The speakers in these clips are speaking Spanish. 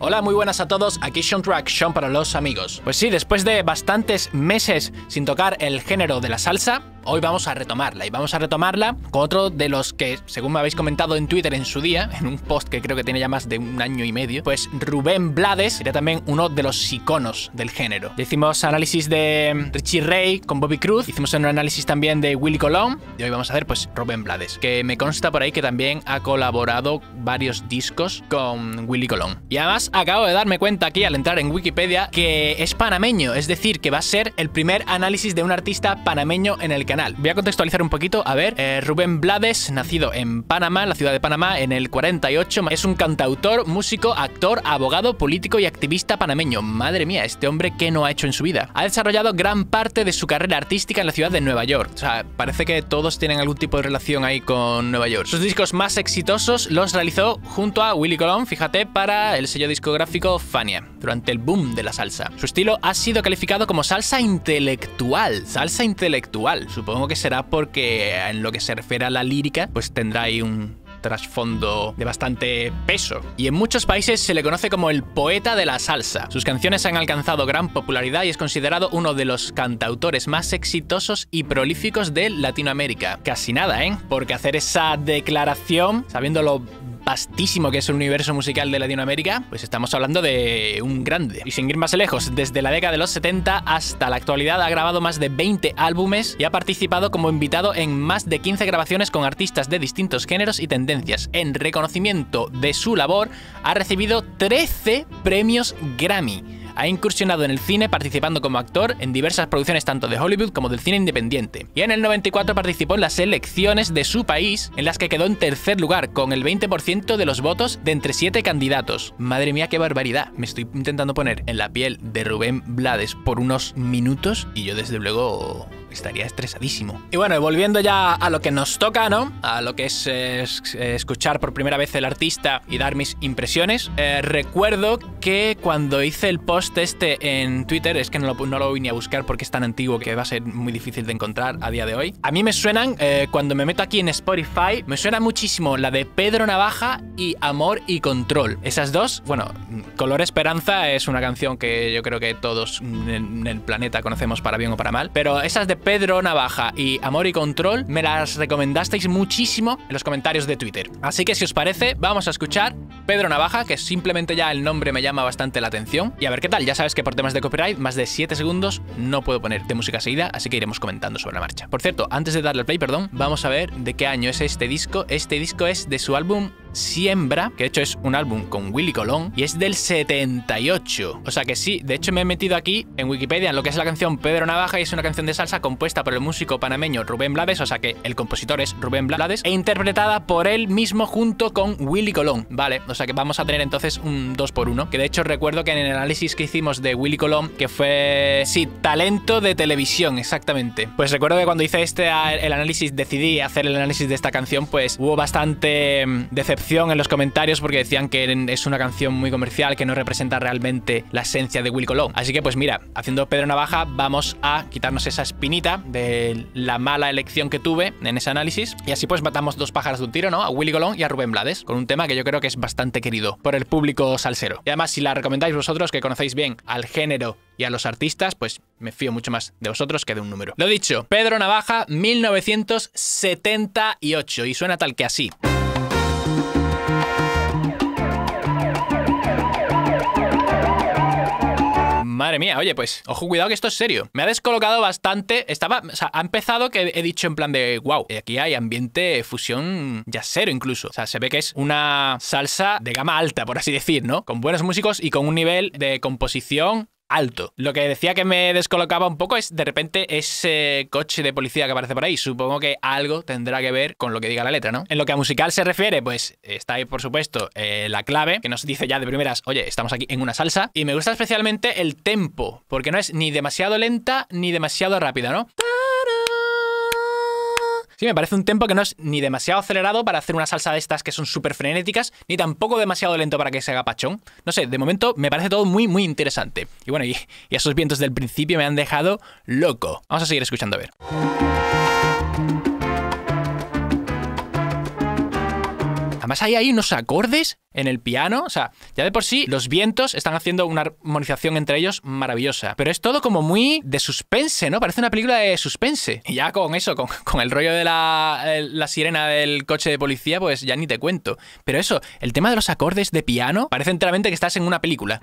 Hola, muy buenas a todos, aquí Sean Track, Sean para los amigos. Pues sí, después de bastantes meses sin tocar el género de la salsa, hoy vamos a retomarla y vamos a retomarla con otro de los que, según me habéis comentado en Twitter en su día, en un post que creo que tiene ya más de un año y medio, pues Rubén Blades sería también uno de los iconos del género. Hicimos análisis de Richie Ray con Bobby Cruz, hicimos un análisis también de Willy Colón y hoy vamos a ver pues Rubén Blades, que me consta por ahí que también ha colaborado varios discos con Willy Colón. Y además acabo de darme cuenta aquí al entrar en Wikipedia que es panameño, es decir, que va a ser el primer análisis de un artista panameño en el canal. Voy a contextualizar un poquito. A ver, eh, Rubén Blades, nacido en Panamá, la ciudad de Panamá, en el 48, es un cantautor, músico, actor, abogado, político y activista panameño. Madre mía, este hombre, ¿qué no ha hecho en su vida? Ha desarrollado gran parte de su carrera artística en la ciudad de Nueva York. O sea, parece que todos tienen algún tipo de relación ahí con Nueva York. Sus discos más exitosos los realizó junto a Willy Colón, fíjate, para el sello discográfico Fania, durante el boom de la salsa. Su estilo ha sido calificado como salsa intelectual. Salsa intelectual. Supongo que será porque en lo que se refiere a la lírica, pues tendrá ahí un trasfondo de bastante peso. Y en muchos países se le conoce como el poeta de la salsa. Sus canciones han alcanzado gran popularidad y es considerado uno de los cantautores más exitosos y prolíficos de Latinoamérica. Casi nada, ¿eh? Porque hacer esa declaración, sabiéndolo vastísimo que es el universo musical de Latinoamérica, pues estamos hablando de un grande. Y sin ir más lejos, desde la década de los 70 hasta la actualidad ha grabado más de 20 álbumes y ha participado como invitado en más de 15 grabaciones con artistas de distintos géneros y tendencias. En reconocimiento de su labor, ha recibido 13 premios Grammy ha incursionado en el cine participando como actor en diversas producciones tanto de Hollywood como del cine independiente. Y en el 94 participó en las elecciones de su país, en las que quedó en tercer lugar, con el 20% de los votos de entre 7 candidatos. Madre mía, qué barbaridad. Me estoy intentando poner en la piel de Rubén Blades por unos minutos y yo desde luego estaría estresadísimo. Y bueno, volviendo ya a lo que nos toca, ¿no? A lo que es, escuchar por primera vez el artista y dar mis impresiones. Eh, recuerdo que cuando hice el post este en Twitter, es que no lo, no voy ni a buscar porque es tan antiguo que va a ser muy difícil de encontrar a día de hoy. A mí me suenan, eh, cuando me meto aquí en Spotify, me suena muchísimo la de Pedro Navaja y Amor y Control. Esas dos, bueno, Color Esperanza es una canción que yo creo que todos en el planeta conocemos para bien o para mal, pero esas de Pedro Navaja y Amor y Control me las recomendasteis muchísimo en los comentarios de Twitter. Así que si os parece, vamos a escuchar Pedro Navaja, que simplemente ya el nombre me llama bastante la atención, y a ver qué tal. Ya sabes que por temas de copyright, más de 7 segundos no puedo poner de música seguida, así que iremos comentando sobre la marcha. Por cierto, antes de darle play, perdón, vamos a ver de qué año es este disco. Este disco es de su álbum Siembra, que de hecho es un álbum con Willy Colón, y es del 78. O sea que sí, de hecho me he metido aquí en Wikipedia en lo que es la canción Pedro Navaja y es una canción de salsa compuesta por el músico panameño Rubén Blades, o sea que el compositor es Rubén Blades, e interpretada por él mismo junto con Willy Colón. Vale, o sea que vamos a tener entonces un 2 por 1 que de hecho recuerdo que en el análisis que hicimos de Willy Colón, que fue, sí, talento de televisión, exactamente. Pues recuerdo que cuando hice este el análisis, decidí hacer el análisis de esta canción, pues hubo bastante mm, en los comentarios porque decían que es una canción muy comercial que no representa realmente la esencia de Will Colón. Así que pues mira, haciendo Pedro Navaja vamos a quitarnos esa espinita de la mala elección que tuve en ese análisis y así pues matamos dos pájaros de un tiro, ¿no? A Willy Colón y a Rubén Blades con un tema que yo creo que es bastante querido por el público salsero. Y además si la recomendáis vosotros que conocéis bien al género y a los artistas, pues me fío mucho más de vosotros que de un número. Lo dicho, Pedro Navaja 1978 y suena tal que así. Madre mía, oye, pues, ojo, cuidado que esto es serio. Me ha descolocado bastante. Estaba, o sea, ha empezado que he dicho en plan de, wow, aquí hay ambiente fusión cero incluso. O sea, se ve que es una salsa de gama alta, por así decir, ¿no? Con buenos músicos y con un nivel de composición alto. Lo que decía que me descolocaba un poco es de repente ese coche de policía que aparece por ahí. Supongo que algo tendrá que ver con lo que diga la letra, ¿no? En lo que a musical se refiere, pues está ahí, por supuesto, eh, la clave, que nos dice ya de primeras, oye, estamos aquí en una salsa. Y me gusta especialmente el tempo, porque no es ni demasiado lenta ni demasiado rápida, ¿no? Sí, me parece un tempo que no es ni demasiado acelerado para hacer una salsa de estas que son súper frenéticas, ni tampoco demasiado lento para que se haga pachón. No sé, de momento me parece todo muy, muy interesante. Y bueno, y, esos vientos del principio me han dejado loco. Vamos a seguir escuchando a ver. Además hay ahí unos acordes en el piano, o sea, ya de por sí los vientos están haciendo una armonización entre ellos maravillosa. Pero es todo como muy de suspense, ¿no? Parece una película de suspense. Y ya con eso, con, el rollo de la, la sirena del coche de policía, pues ya ni te cuento. Pero eso, el tema de los acordes de piano, parece enteramente que estás en una película.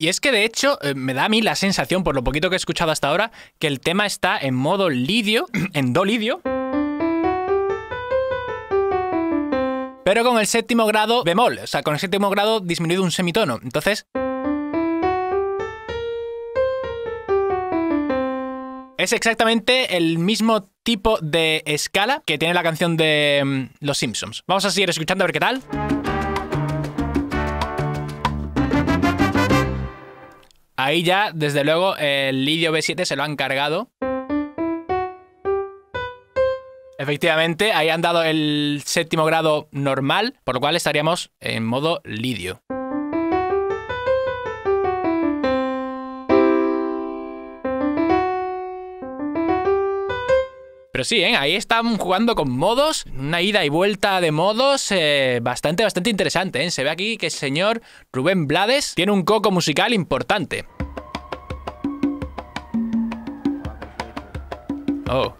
Y es que de hecho eh, me da a mí la sensación, por lo poquito que he escuchado hasta ahora, que el tema está en modo lidio, en do lidio. Pero con el séptimo grado bemol, o sea, con el séptimo grado disminuido un semitono. Entonces... Es exactamente el mismo tipo de escala que tiene la canción de mm, Los Simpsons. Vamos a seguir escuchando a ver qué tal. Ahí ya, desde luego, el Lidio B7 se lo han cargado. Efectivamente, ahí han dado el séptimo grado normal, por lo cual estaríamos en modo lidio. Pero sí, ¿eh? ahí están jugando con modos, una ida y vuelta de modos eh, bastante, bastante interesante. ¿eh? Se ve aquí que el señor Rubén Blades tiene un coco musical importante. Oh.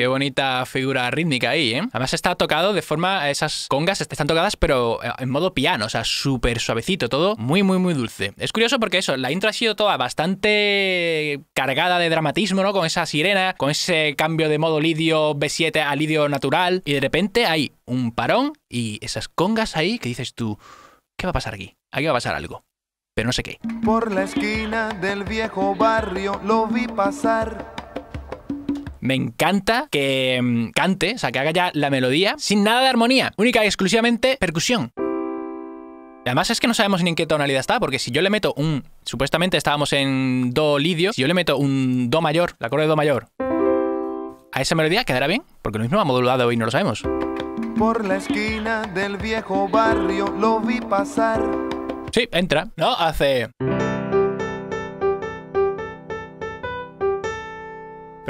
Qué bonita figura rítmica ahí, ¿eh? Además está tocado de forma... Esas congas están tocadas pero eh, en modo piano, o sea, súper suavecito, todo muy, muy, muy dulce. Es curioso porque eso, la intro ha sido toda bastante cargada de dramatismo, ¿no? Con esa sirena, con ese cambio de modo lidio B7 a lidio natural, y de repente hay un parón y esas congas ahí que dices tú, ¿qué va a pasar aquí? Aquí va a pasar algo pero no sé qué. Por la esquina del viejo barrio lo vi pasar me encanta que mm, cante, o sea, que haga ya la melodía sin nada de armonía, única y exclusivamente percusión. Además es que no sabemos ni en qué tonalidad está, porque si yo le meto un... Supuestamente estábamos en Do lidio, si yo le meto un Do mayor, la acorde de Do mayor, a esa melodía quedará bien, porque lo mismo ha modulado y no lo sabemos. Por la esquina del viejo barrio lo vi pasar. Sí, entra, ¿no? Hace...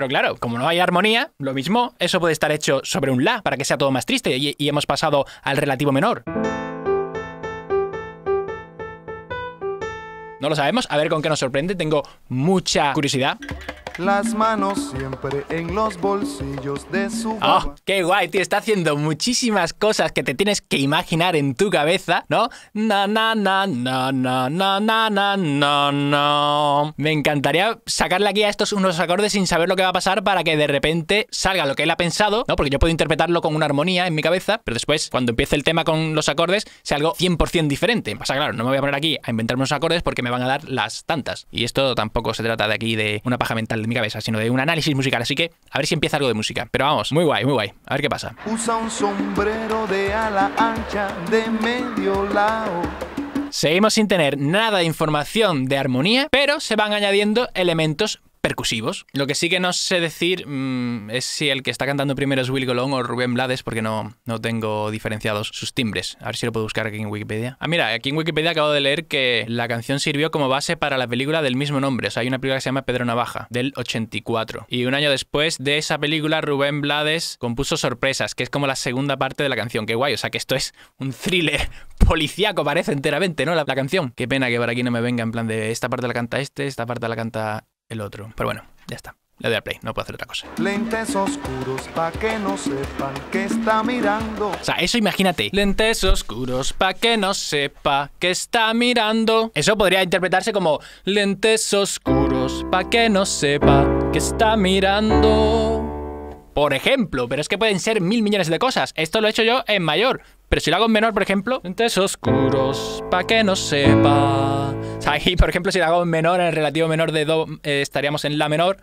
Pero claro, como no hay armonía, lo mismo, eso puede estar hecho sobre un La para que sea todo más triste y, hemos pasado al relativo menor. No lo sabemos, a ver con qué nos sorprende, tengo mucha curiosidad las manos siempre en los bolsillos de su ¡Oh, qué guay, tío! Está haciendo muchísimas cosas que te tienes que imaginar en tu cabeza, ¿no? Na, na, na, na, na, na, na, na, na, na. Me encantaría sacarle aquí a estos unos acordes sin saber lo que va a pasar para que de repente salga lo que él ha pensado, ¿no? Porque yo puedo interpretarlo con una armonía en mi cabeza, pero después, cuando empiece el tema con los acordes, sea algo 100% diferente. Pasa claro, no me voy a poner aquí a inventarme unos acordes porque me van a dar las tantas. Y esto tampoco se trata de aquí de una paja mental de mi cabeza, sino de un análisis musical. Así que a ver si empieza algo de música. Pero vamos, muy guay, muy guay. A ver qué pasa. Usa un sombrero de ala ancha de medio lado. Seguimos sin tener nada de información de armonía, pero se van añadiendo elementos percusivos. Lo que sí que no sé decir mm, es si el que está cantando primero es Will Colón o Rubén Blades, porque no, no tengo diferenciados sus timbres. A ver si lo puedo buscar aquí en Wikipedia. Ah, mira, aquí en Wikipedia acabo de leer que la canción sirvió como base para la película del mismo nombre. O sea, hay una película que se llama Pedro Navaja, del 84. Y un año después de esa película, Rubén Blades compuso Sorpresas, que es como la segunda parte de la canción. Qué guay, o sea que esto es un thriller policíaco, parece enteramente, ¿no? La, la canción. Qué pena que por aquí no me venga en plan de esta parte la canta este, esta parte la canta el otro. Pero bueno, ya está. Le doy a play, no puedo hacer otra cosa. Lentes oscuros pa' que no sepan que está mirando. O sea, eso imagínate. Lentes oscuros pa' que no sepa que está mirando. Eso podría interpretarse como lentes oscuros pa' que no sepa que está mirando. Por ejemplo, pero es que pueden ser mil millones de cosas. Esto lo he hecho yo en mayor. Pero si lo hago en menor, por ejemplo, lentes oscuros, pa' que no sepa. O sea, por ejemplo, si lo hago en menor, en el relativo menor de Do, eh, estaríamos en La menor.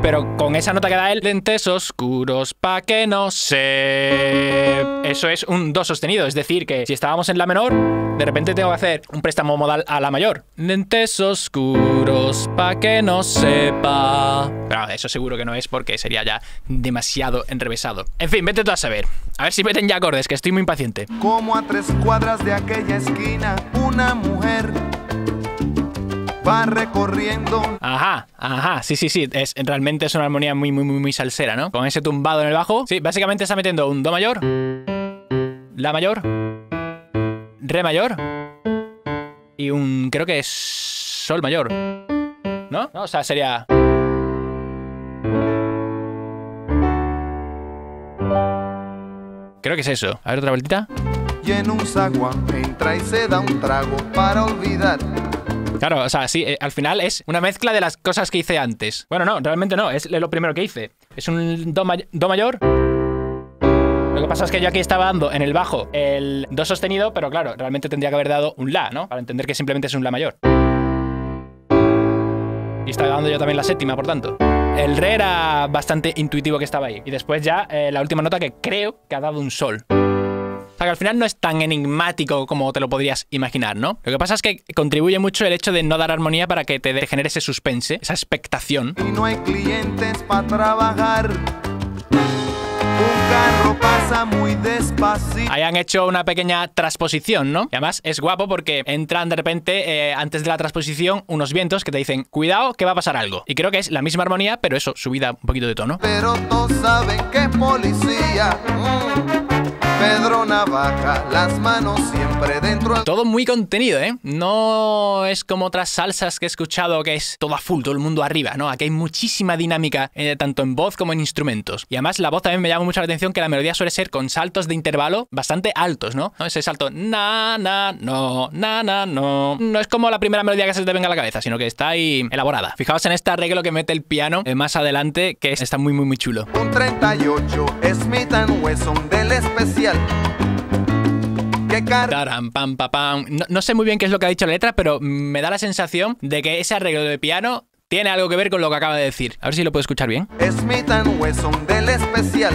Pero con esa nota que da él, lentes oscuros, pa' que no sé. Eso es un Do sostenido, es decir, que si estábamos en La menor, de repente tengo que hacer un préstamo modal a La mayor. Lentes oscuros, pa' que no sepa. Pero eso seguro que no es porque sería ya demasiado enrevesado. En fin, vete tú a saber. A ver si meten ya acordes, que estoy muy impaciente. Como a tres cuadras de aquella esquina, una mujer va recorriendo. Ajá, ajá, sí, sí, sí. Es, realmente es una armonía muy, muy, muy, muy salsera, ¿no? Con ese tumbado en el bajo. Sí, básicamente está metiendo un Do mayor, La mayor, Re mayor y un. Creo que es Sol mayor. ¿No? ¿No? O sea, sería. Creo que es eso. A ver, otra vueltita. Y en un zaguán entra y se da un trago para olvidar. Claro, o sea, sí, eh, al final es una mezcla de las cosas que hice antes. Bueno, no, realmente no, es lo primero que hice. Es un do, do mayor. Lo que pasa es que yo aquí estaba dando en el bajo el do sostenido, pero claro, realmente tendría que haber dado un la, ¿no? Para entender que simplemente es un la mayor. Y estaba dando yo también la séptima, por tanto. El re era bastante intuitivo que estaba ahí. Y después ya eh, la última nota que creo que ha dado un sol. O sea que al final no es tan enigmático como te lo podrías imaginar, ¿no? Lo que pasa es que contribuye mucho el hecho de no dar armonía para que te genere ese suspense, esa expectación. Y no hay clientes para trabajar. Un carro pasa muy despacito. Hayan hecho una pequeña transposición, ¿no? Y además es guapo porque entran de repente, eh, antes de la transposición, unos vientos que te dicen, cuidado que va a pasar algo. Y creo que es la misma armonía, pero eso, subida un poquito de tono. Pero todos saben que es policía. Mm. Pedro Navaja, las manos siempre dentro. Todo muy contenido, ¿eh? No es como otras salsas que he escuchado que es todo a full, todo el mundo arriba, ¿no? Aquí hay muchísima dinámica, eh, tanto en voz como en instrumentos. Y además la voz también me llama mucho la atención que la melodía suele ser con saltos de intervalo bastante altos, ¿no? Ese salto na, na, no, na, na, no. No es como la primera melodía que se te venga a la cabeza, sino que está ahí elaborada. Fijaos en este arreglo que mete el piano eh, más adelante, que está muy, muy, muy chulo. Un 38 Smith Wesson del especial Taram, pam, pam. No, no sé muy bien qué es lo que ha dicho la letra, pero me da la sensación de que ese arreglo de piano tiene algo que ver con lo que acaba de decir. A ver si lo puedo escuchar bien. Smith Wesson del especial.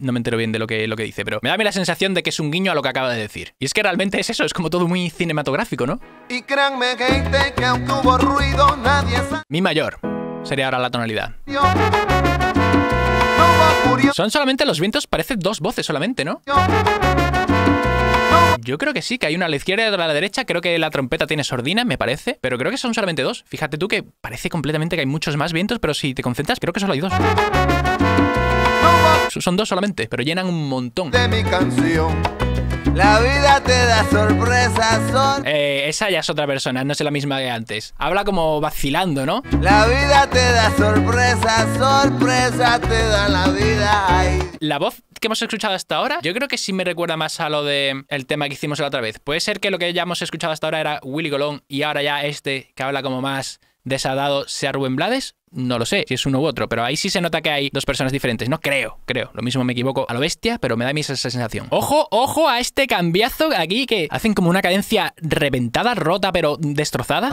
No me entero bien de lo que, lo que dice, pero me da a mí la sensación de que es un guiño a lo que acaba de decir. Y es que realmente es eso, es como todo muy cinematográfico, ¿no? Y créanme, gente, que aunque hubo ruido, nadie Mi mayor sería ahora la tonalidad. Son solamente los vientos, parece dos voces solamente, ¿no? Yo creo que sí, que hay una a la izquierda y otra a la derecha. Creo que la trompeta tiene sordina, me parece. Pero creo que son solamente dos. Fíjate tú que parece completamente que hay muchos más vientos, pero si te concentras, creo que solo hay dos. Son dos solamente, pero llenan un montón. De mi canción. La vida te da sorpresas, son. Eh, esa ya es otra persona, no es la misma que antes. Habla como vacilando, ¿no? La vida te da sorpresas, sorpresa te da la vida. La voz que hemos escuchado hasta ahora, yo creo que sí me recuerda más a lo de el tema que hicimos la otra vez. Puede ser que lo que ya hemos escuchado hasta ahora era Willy Colón y ahora ya este que habla como más desadado sea Rubén Blades no lo sé si es uno u otro, pero ahí sí se nota que hay dos personas diferentes. No creo, creo. Lo mismo me equivoco a lo bestia, pero me da a mí esa sensación. Ojo, ojo a este cambiazo aquí que hacen como una cadencia reventada, rota, pero destrozada.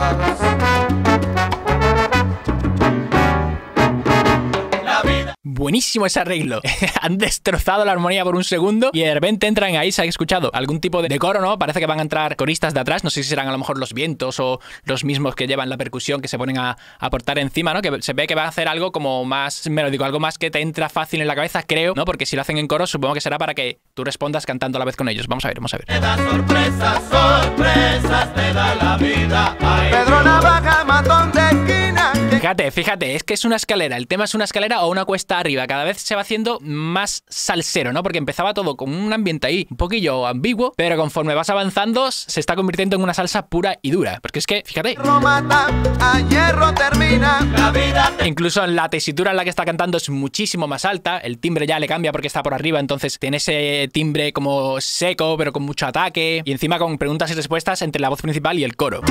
Buenísimo ese arreglo. Han destrozado la armonía por un segundo y de repente entran ahí, se ha escuchado algún tipo de coro, ¿no? Parece que van a entrar coristas de atrás, no sé si serán a lo mejor los vientos o los mismos que llevan la percusión que se ponen a aportar encima, ¿no? Que se ve que va a hacer algo como más melódico, algo más que te entra fácil en la cabeza, creo, ¿no? Porque si lo hacen en coro, supongo que será para que tú respondas cantando a la vez con ellos. Vamos a ver, vamos a ver. sorpresas, sorpresas, te da la vida. Pedro Navaja, matón de esquina. Fíjate, fíjate, es que es una escalera. El tema es una escalera o una cuesta arriba. Cada vez se va haciendo más salsero, ¿no? Porque empezaba todo con un ambiente ahí un poquillo ambiguo, pero conforme vas avanzando se está convirtiendo en una salsa pura y dura. Porque es que, fíjate. Incluso en la tesitura en la que está cantando es muchísimo más alta. El timbre ya le cambia porque está por arriba, entonces tiene ese timbre como seco, pero con mucho ataque. Y encima con preguntas y respuestas entre la voz principal y el coro.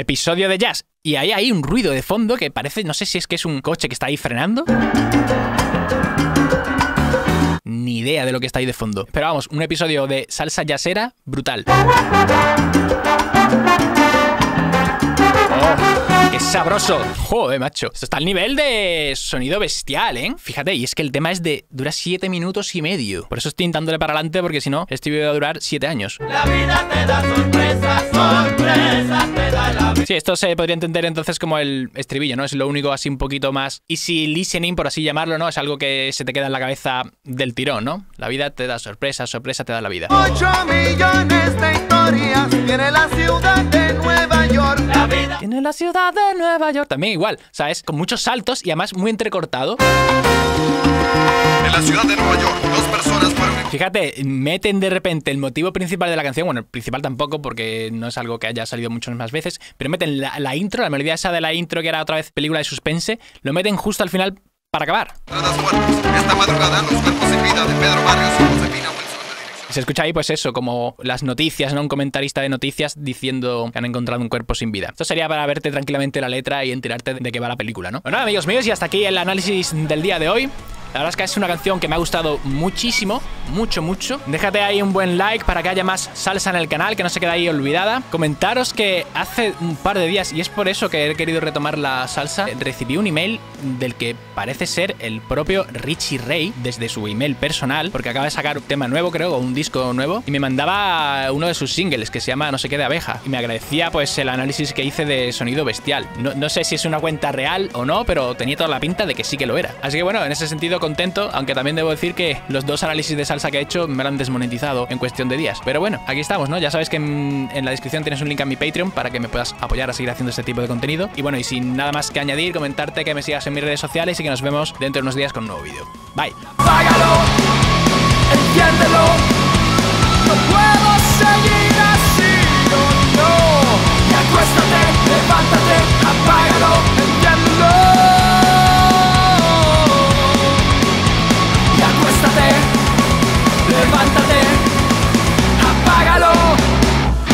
episodio de jazz. Y ahí hay un ruido de fondo que parece, no sé si es que es un coche que está ahí frenando. Ni idea de lo que está ahí de fondo. Pero vamos, un episodio de salsa jazzera brutal. ¡Qué sabroso! Joder, macho. Esto está al nivel de sonido bestial, ¿eh? Fíjate, y es que el tema es de... dura 7 minutos y medio. Por eso estoy intentándole para adelante, porque si no, este vídeo va a durar 7 años. La vida te da sorpresas, sorpresas te da la vida. Sí, esto se podría entender entonces como el estribillo, ¿no? Es lo único así un poquito más easy listening, por así llamarlo, ¿no? Es algo que se te queda en la cabeza del tirón, ¿no? La vida te da sorpresas, sorpresa te da la vida. 8 millones de historias tiene la ciudad de Nueva York. La vida Tiene la ciudad de Nueva York. También igual, ¿sabes? Con muchos saltos y además muy entrecortado. En la ciudad de Nueva York, dos personas fueron Fíjate, meten de repente el motivo principal de la canción, bueno, el principal tampoco porque no es algo que haya salido muchas más veces, pero meten la, la intro, la melodía esa de la intro que era otra vez película de suspense, lo meten justo al final para acabar. Esta madrugada, los cuerpos sin vida de Pedro Barrios y Josefina. Se escucha ahí pues eso, como las noticias, ¿no? Un comentarista de noticias diciendo que han encontrado un cuerpo sin vida. Esto sería para verte tranquilamente la letra y enterarte de qué va la película, ¿no? Bueno, amigos míos, y hasta aquí el análisis del día de hoy. La verdad es que es una canción que me ha gustado muchísimo, mucho, mucho. Déjate ahí un buen like para que haya más salsa en el canal, que no se quede ahí olvidada. Comentaros que hace un par de días, y es por eso que he querido retomar la salsa, recibí un email del que parece ser el propio Richie Ray, desde su email personal, porque acaba de sacar un tema nuevo, creo, o un disco nuevo, y me mandaba uno de sus singles, que se llama No sé qué de abeja, y me agradecía pues el análisis que hice de sonido bestial. No, no sé si es una cuenta real o no, pero tenía toda la pinta de que sí que lo era. Así que bueno, en ese sentido contento, aunque también debo decir que los dos análisis de salsa que he hecho me lo han desmonetizado en cuestión de días. Pero bueno, aquí estamos, ¿no? Ya sabes que en, la descripción tienes un link a mi Patreon para que me puedas apoyar a seguir haciendo este tipo de contenido. Y bueno, y sin nada más que añadir, comentarte que me sigas en mis redes sociales y que nos vemos dentro de unos días con un nuevo vídeo. Bye. Apágalo, enciéndelo, apágalo.